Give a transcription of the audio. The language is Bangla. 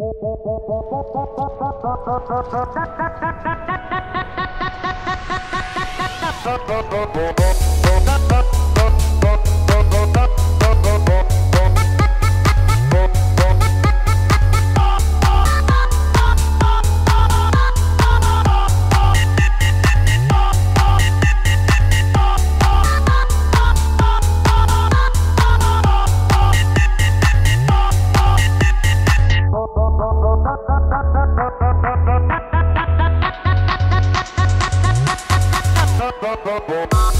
Thank you. Boom.